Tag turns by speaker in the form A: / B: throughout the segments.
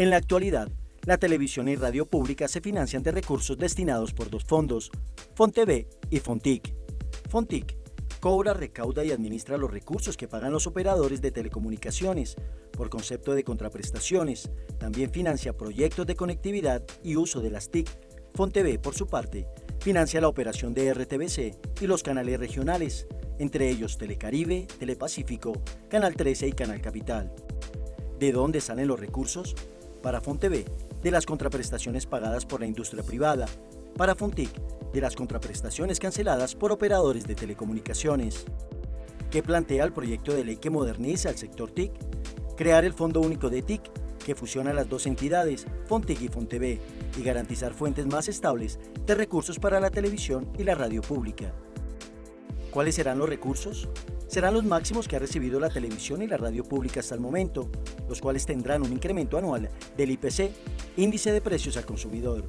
A: En la actualidad, la televisión y radio pública se financian de recursos destinados por dos fondos, FONTV y FONTIC. FONTIC cobra, recauda y administra los recursos que pagan los operadores de telecomunicaciones por concepto de contraprestaciones. También financia proyectos de conectividad y uso de las TIC. FONTV, por su parte, financia la operación de RTBC y los canales regionales, entre ellos Telecaribe, Telepacífico, Canal 13 y Canal Capital. ¿De dónde salen los recursos? Para FONTV, de las contraprestaciones pagadas por la industria privada. Para FONTIC, de las contraprestaciones canceladas por operadores de telecomunicaciones. ¿Qué plantea el proyecto de ley que moderniza el sector TIC? Crear el Fondo Único de TIC, que fusiona las dos entidades, FONTIC y FONTV, y garantizar fuentes más estables de recursos para la televisión y la radio pública. ¿Cuáles serán los recursos? Serán los máximos que ha recibido la televisión y la radio pública hasta el momento, los cuales tendrán un incremento anual del IPC, índice de precios al consumidor.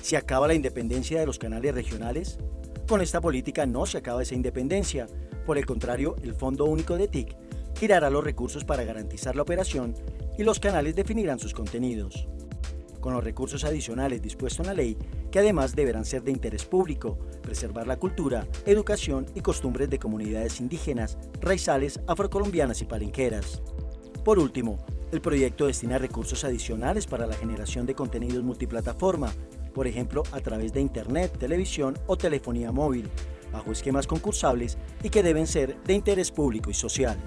A: ¿Se acaba la independencia de los canales regionales? Con esta política no se acaba esa independencia. Por el contrario, el Fondo Único de TIC girará los recursos para garantizar la operación y los canales definirán sus contenidos con los recursos adicionales dispuestos en la ley, que además deberán ser de interés público, preservar la cultura, educación y costumbres de comunidades indígenas, raizales, afrocolombianas y palenqueras. Por último, el proyecto destina recursos adicionales para la generación de contenidos multiplataforma, por ejemplo a través de Internet, televisión o telefonía móvil, bajo esquemas concursables y que deben ser de interés público y social.